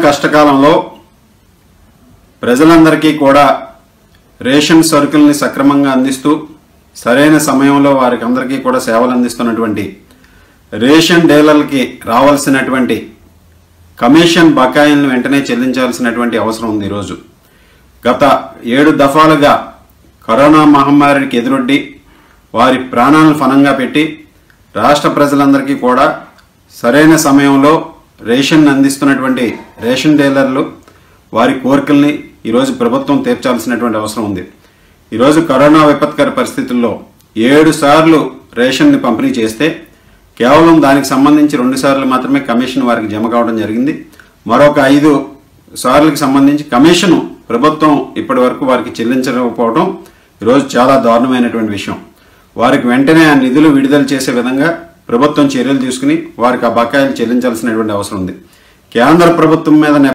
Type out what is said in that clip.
కష్టకాలంలో ప్రజలందరికీ కూడా రేషన్ సరుకుల్ని సక్రమంగా అందిస్తూ సరైన సమయంలో వారికి అందరికీ కూడా సేవలు అందిస్తున్నటువంటి రేషన్ డీలర్లకి రావాల్సినటువంటి కమిషన్ బకాయిలను వెంటనే చెల్లించాల్సినటువంటి అవసరం ఉంది ఈరోజు. గత ఏడు దఫాలుగా కరోనా మహమ్మారికి ఎదురొడ్డి వారి ప్రాణాలను ఫనంగా పెట్టి రాష్ట్ర ప్రజలందరికీ కూడా సరైన సమయంలో రేషన్ అందిస్తున్నటువంటి రేషన్ డీలర్లు వారి కోరికల్ని ఈరోజు ప్రభుత్వం తీర్చాల్సినటువంటి అవసరం ఉంది. ఈరోజు కరోనా విపత్కర పరిస్థితుల్లో ఏడు సార్లు రేషన్ని పంపిణీ చేస్తే కేవలం దానికి సంబంధించి రెండు సార్లు మాత్రమే కమిషన్ వారికి జమ కావడం జరిగింది. మరొక ఐదు సార్లకు సంబంధించి కమిషను ప్రభుత్వం ఇప్పటి వరకు వారికి చెల్లించకపోవడం ఈరోజు చాలా దారుణమైనటువంటి విషయం. వారికి వెంటనే ఆ నిధులు విడుదల చేసే విధంగా ప్రభుత్వం చర్యలు తీసుకుని వారికి ఆ బకాయిలు చెల్లించాల్సినటువంటి అవసరం ఉంది. కేంద్ర ప్రభుత్వం మీద